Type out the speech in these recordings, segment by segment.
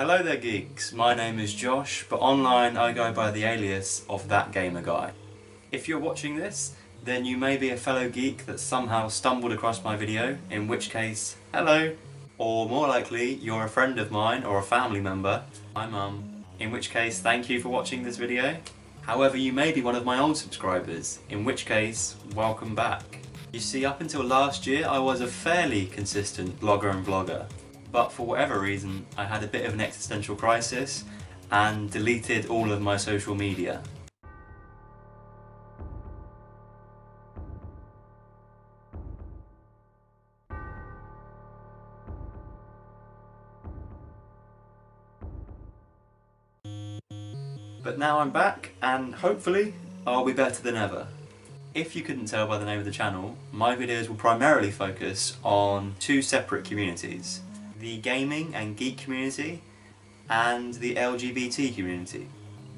Hello there geeks, my name is Josh, but online I go by the alias of That Gaymer Guy. If you're watching this, then you may be a fellow geek that somehow stumbled across my video, in which case, hello! Or more likely, you're a friend of mine or a family member, my mum, in which case thank you for watching this video. However, you may be one of my old subscribers, in which case, welcome back. You see, up until last year I was a fairly consistent blogger and vlogger, but for whatever reason I had a bit of an existential crisis and deleted all of my social media. But now I'm back and hopefully I'll be better than ever. If you couldn't tell by the name of the channel, my videos will primarily focus on two separate communities. The gaming and geek community and the LGBT community.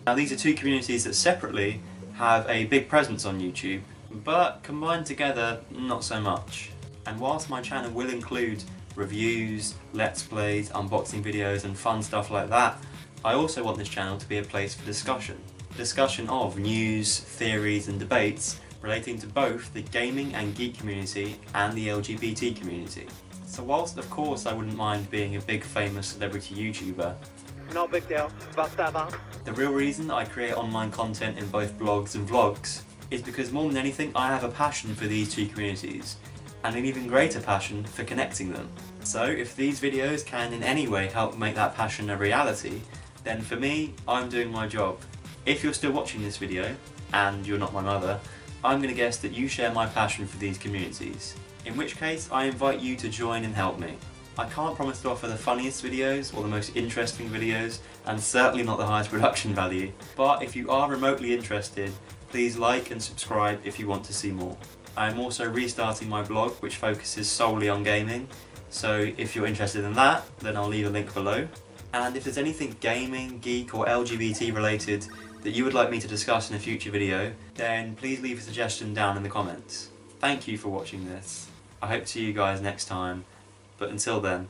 Now these are two communities that separately have a big presence on YouTube, but combined together, not so much. And whilst my channel will include reviews, let's plays, unboxing videos and fun stuff like that, I also want this channel to be a place for discussion. Discussion of news, theories and debates relating to both the gaming and geek community and the LGBT community. So whilst of course I wouldn't mind being a big famous celebrity YouTuber, no big deal, the real reason I create online content in both blogs and vlogs is because more than anything I have a passion for these two communities and an even greater passion for connecting them. So if these videos can in any way help make that passion a reality, then for me, I'm doing my job. If you're still watching this video, and you're not my mother, I'm going to guess that you share my passion for these communities. In which case, I invite you to join and help me. I can't promise to offer the funniest videos or the most interesting videos, and certainly not the highest production value, but if you are remotely interested, please like and subscribe if you want to see more. I am also restarting my blog which focuses solely on gaming, so if you're interested in that, then I'll leave a link below. And if there's anything gaming, geek or LGBT related that you would like me to discuss in a future video, then please leave a suggestion down in the comments. Thank you for watching this. I hope to see you guys next time, but until then.